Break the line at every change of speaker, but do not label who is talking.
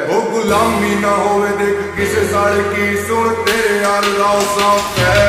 ਉਹ ਗੁਲਾਮੀ ਨਾ ਹੋਵੇ ਦੇਖ ਕਿਸੇ ਸਾਲ ਕੀ ਸੁਣ ਤੇਰੇ ਯਾਰ ਦਾ ਸਾਫ ਹੈ